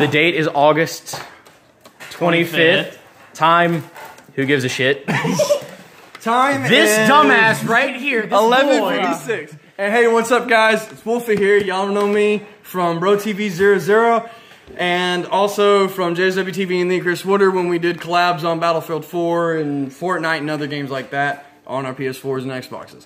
The date is August 25th. Time, who gives a shit? Time This is dumbass right here, this Eleven boy. fifty-six. And hey, what's up, guys? It's Wolfie here. Y'all know me from Bro TV 00 and also from JSWTV and the Chris Wooder when we did collabs on Battlefield 4 and Fortnite and other games like that on our PS4s and Xboxes.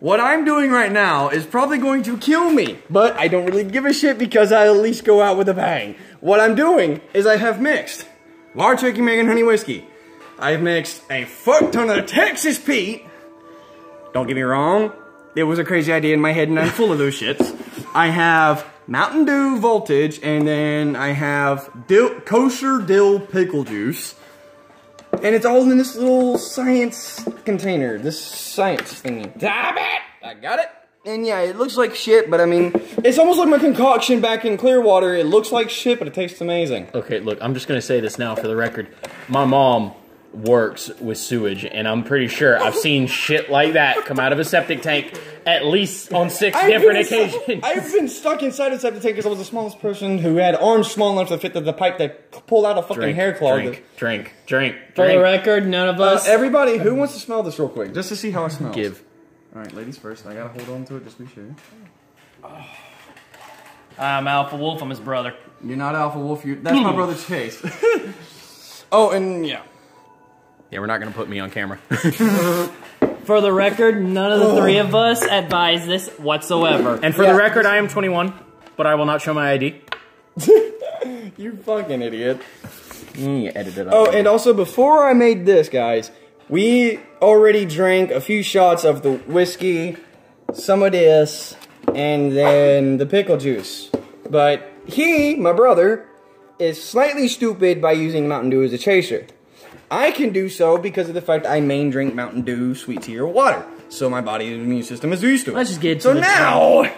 What I'm doing right now is probably going to kill me, but I don't really give a shit because I at least go out with a bang. What I'm doing is I have mixed large turkey American honey whiskey. I've mixed a fuck ton of Texas Pete. Don't get me wrong, it was a crazy idea in my head and I'm full of those shits. I have Mountain Dew Voltage and then I have dill, kosher dill pickle juice. And it's all in this little science container, this science thingy. Damn it! I got it. And yeah, it looks like shit, but I mean, it's almost like my concoction back in Clearwater. It looks like shit, but it tastes amazing. Okay, look, I'm just gonna say this now for the record. My mom works with sewage, and I'm pretty sure I've seen shit like that come out of a septic tank at least on 6 I've different been stu- occasions. I've been stuck inside a septic tank because I was the smallest person who had arms small enough to fit the, the pipe that pulled out a fucking drink, hair clog. drink, drink, drink, For the record, none of Uh, us. everybody, who wants to smell this real quick, just to see how it smells? Give. All right, ladies first. I gotta hold on to it just to be sure. I'm Alpha Wolf. I'm his brother. You're not Alpha Wolf. You're, that's my brother's case. oh, and yeah. Yeah, we're not gonna put me on camera. For the record, none of the three of us advise this whatsoever. and for Yeah. the record, I am 21, but I will not show my ID. You fucking idiot. Mm, you edited it. Oh, and also before I made this, guys, we already drank a few shots of the whiskey, some of this, and then the pickle juice. But he, my brother, is slightly stupid by using Mountain Dew as a chaser. I can do so because of the fact I main drink Mountain Dew, sweet tea, or water. So my body's immune system is used to it. Let's just get to So now,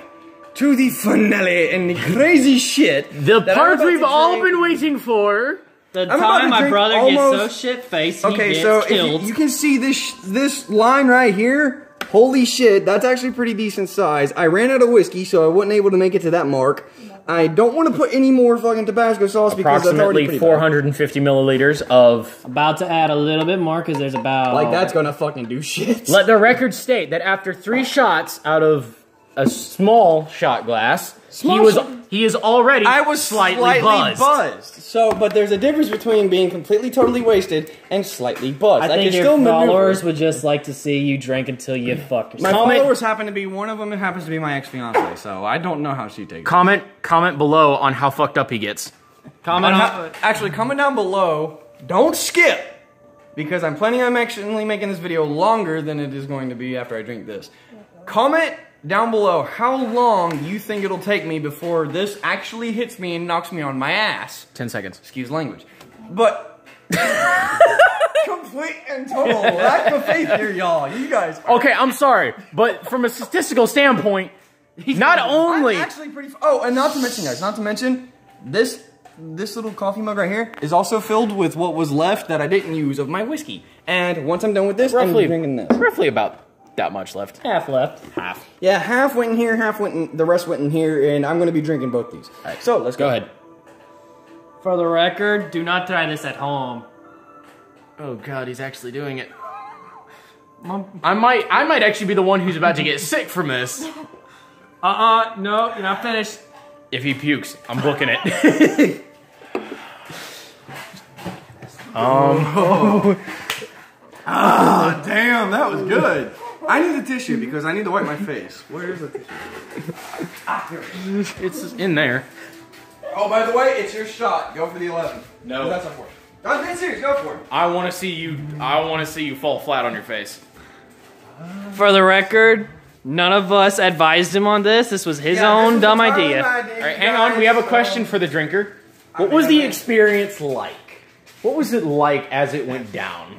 to the finale and the crazy shit. the part we've all drink. been waiting for. The to time my brother almost- gets so shit faced, he Okay, gets so if you, you can see this this line right here. Holy shit, that's actually pretty decent size. I ran out of whiskey, so I wasn't able to make it to that mark. I don't want to put any more fucking Tabasco sauce because that's already Approximately pretty 450 milliliters of. About to add a little bit more because there's about. Like that's gonna fucking do shit. Let the record state that after three shots out of a small shot glass, Small he was shot- he is already I was slightly, buzzed. buzzed. So, but there's a difference between being completely totally wasted and slightly buzzed. I think your still followers maneuver. would just like to see you drink until you fuck My yourself. Comment- followers happen to be one of them. It happens to be my ex fiance, so I don't know how she takes it. Comment comment below on how fucked up he gets. Comment On on. how- actually, comment down below. Don't skip, because I'm planning on actually making this video longer than it is going to be after I drink this. Comment down below how long you think it'll take me before this actually hits me and knocks me on my ass. 10 seconds. Excuse language, but complete and total lack of faith here, y'all. You guys. Are Okay, I'm sorry, but from a statistical standpoint, not only I'm actually pretty. Oh, and not to mention, guys, not to mention this this little coffee mug right here is also filled with what was left that I didn't use of my whiskey. And once I'm done with this, roughly I'm drinking this. roughly about that much left. Half left. Half. Yeah, half went in here, half went in. The rest went in here, and I'm gonna be drinking both these. so let's go. Go ahead. For the record, do not try this at home. Oh god, he's actually doing it. I might I might actually be the one who's about to get sick from this. Uh-uh, no, you're not finished. If he pukes, I'm booking it. um. Oh. Ah, damn, that was good. I need a tissue because I need to wipe my face. Where is the tissue? Ah, it's in there. Oh, by the way, it's your shot. Go for the 11. No. That's not for it. I'm being serious. Go for it. I want to see you I want to see you fall flat on your face. For the record, none of us advised him on this. This was his Yeah, own dumb a totally idea. All right, hang on. We have a question so- for the drinker. What was the experience like? What was it like as it went down?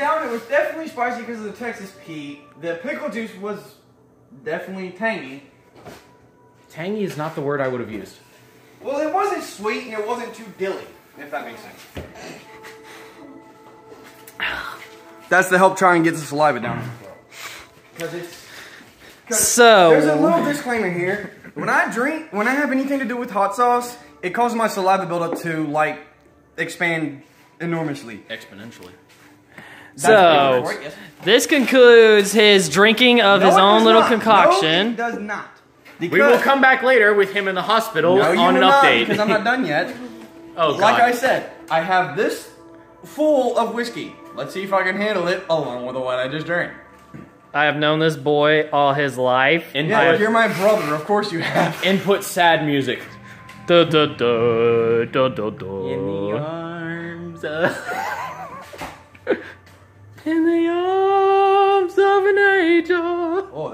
As it down, it was definitely spicy because of the Texas Pete. The pickle juice was definitely tangy. Tangy is not the word I would have used. Well, it wasn't sweet and it wasn't too dilly, if that makes sense. That's to help try and get the saliva down. Because it's. 'cause So- There's a little disclaimer here. When I drink, when I have anything to do with hot sauce, it causes my saliva buildup to like expand enormously. Exponentially. So, Right, yes. this concludes his drinking of his No, it own little not. concoction. No, does not. We will come back later with him in the hospital No, on will an not, update. because I'm not done yet. oh, God. Like I said, I have this full of whiskey. Let's see if I can handle it along with the one I just drank. I have known this boy all his life. Input, Yeah, you're my brother. Of course you have. input sad music. Da, da, da, da, da, da. In the arms of...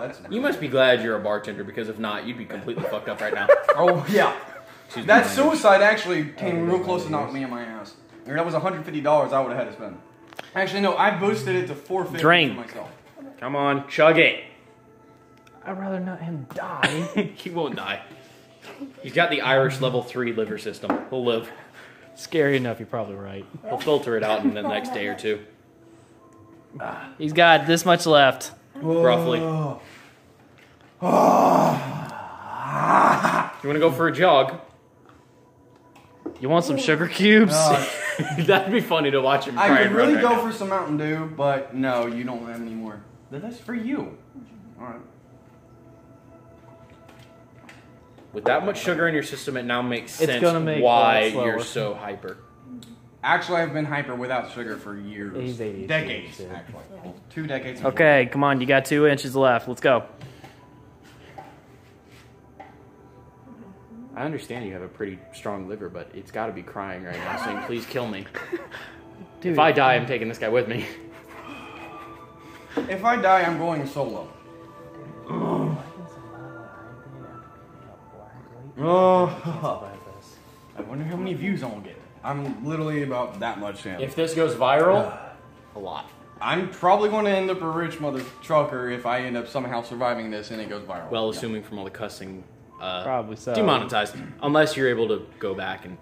that's. You must be glad you're a bartender because if not, you'd be completely fucked up right now. Oh yeah. Excuse me, That my suicide actually came oh, real close to knocking me in my ass. If that was $150 I would have had to spend. Actually, no, I boosted it to 450 Drink. for myself. Come on, chug it. I'd rather not him die. he won't die. He's got the Irish level 3 liver system. He'll live. Scary enough, you're probably right. He'll filter it out in the next day or two. He's got this much left. Roughly. Oh. You want to go for a jog? You want some sugar cubes? Uh, That'd be funny to watch him I try could really right go now. for some Mountain Dew, but no, you don't have any more. Then That's for you. Alright. With that much sugar in your system, it now makes It's sense gonna make why life slower. you're so hyper. Actually, I've been hyper without sugar for years. He's ADHD, Decades, too. actually. Two decades. Okay, come on, you got two inches left. Let's go. I understand you have a pretty strong liver, but it's got to be crying right now, saying, "Please kill me." Dude, If I die, I'm taking this guy with me. If I die, I'm going solo. Oh. I wonder how many views I'll get. I'm literally about that much in. If this goes viral, a lot. I'm probably going to end up a rich mother trucker if I end up somehow surviving this and it goes viral. Well, assuming from all the cussing, uh, Probably so. demonetized, unless you're able to go back and.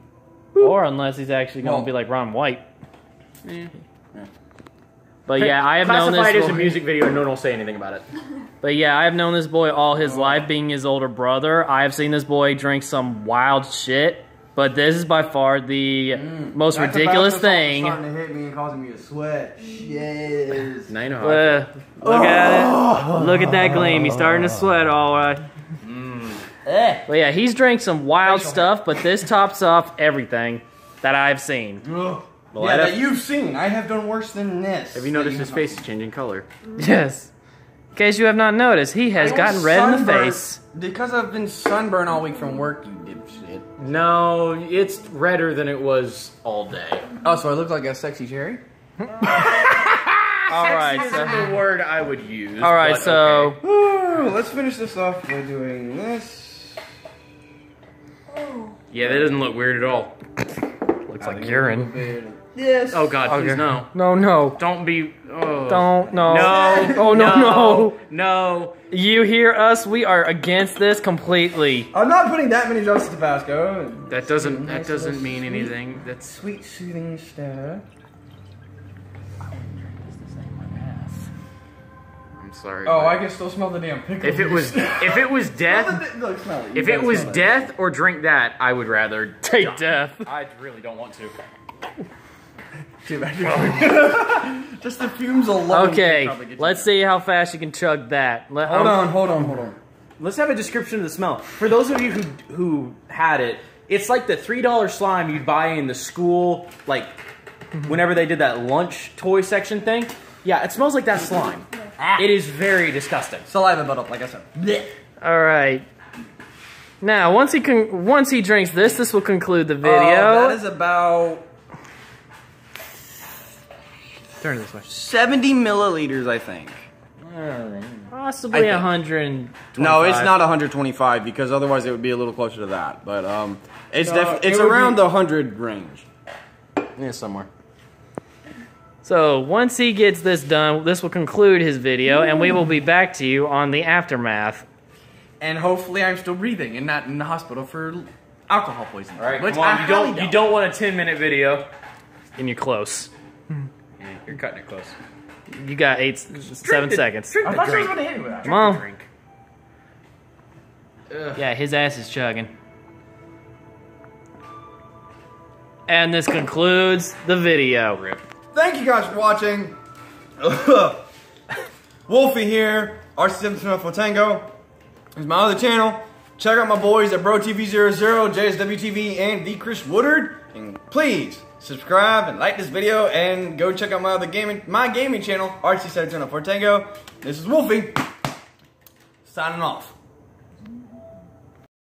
Or unless he's actually going to Well- be like Ron White. But yeah, I have known this. classified as a boy- music video, and no one will say anything about it. But yeah, I have known this boy all his life, being his older brother. I have seen this boy drink some wild shit. But this is by far the most That's ridiculous about thing. Starting to hit me and causing me to sweat. Yes. Now you know how. I Uh, look at it. Look at that gleam. He's starting to sweat all right. Eh. But yeah, he's drank some wild stuff, but this tops off everything that I've seen. Ugh. Well, yeah, that you've seen. I have done worse than this. Have you noticed his face is changing color? Mm. Yes. In case you have not noticed, he has gotten was red in the face. Because I've been sunburned all week from work, you dipshit. No, it's redder than it was all day. Oh, so I look like a sexy cherry? All right, Isn't so, the word I would use. all right, so okay. Ooh, let's finish this off by doing this. Yeah, that doesn't look weird at all. looks like urine. Yes. Oh God, please no! No, no, Don't be. Oh. don't, no, No. Oh no, no! No. You hear us? We are against this completely. I'm not putting that many drops of Tabasco. That doesn't. That Nice doesn't mean sweet- anything. That's. Sweet, soothing stuff. Sorry. Oh, but I can still smell the damn pickle. If it was, if it was death, Look, smell it. You if it gotta was smell death or drink that, I would rather Take die. death. I really don't want to. Too bad. Just the fumes alone. Okay, can probably get you let's see how fast you can chug that. Let- Hold um, on, hold on, hold on. Let's have a description of the smell. For those of you who who had it, it's like the three dollar slime you'd buy in the school, like whenever they did that lunch toy section thing. Yeah, it smells like that slime. It is very disgusting. Saliva built up, like I said. Blech. All right. Now, once he con- once he drinks this, this will conclude the video. Uh, that is about Turn this way. 70 milliliters, I think. Possibly I a think. hundred. No, it's not 125 because otherwise it would be a little closer to that. But um, it's No, def- it it's would around be- the 100 range. Yeah, somewhere. So once he gets this done, this will conclude his video, and we will be back to you on the aftermath. And hopefully I'm still breathing and not in the hospital for alcohol poisoning. All right, Which come on. I You don't highly you don't want a ten minute video. And you're close. Yeah, you're cutting it close. You got eight, seven the- seconds. Drink I the thought you drink. was gonna hit me with that. Come on. Drink. Yeah, his ass is chugging. And this concludes the video. Rip. Thank you guys for watching. Wolfie here, RC724 Tango. Is my other channel. Check out my boys at BroTV00, JSWTV, and the Chris Woodard. And please subscribe and like this video and go check out my other gaming my gaming channel, RC724 Tango. This is Wolfie. Signing off.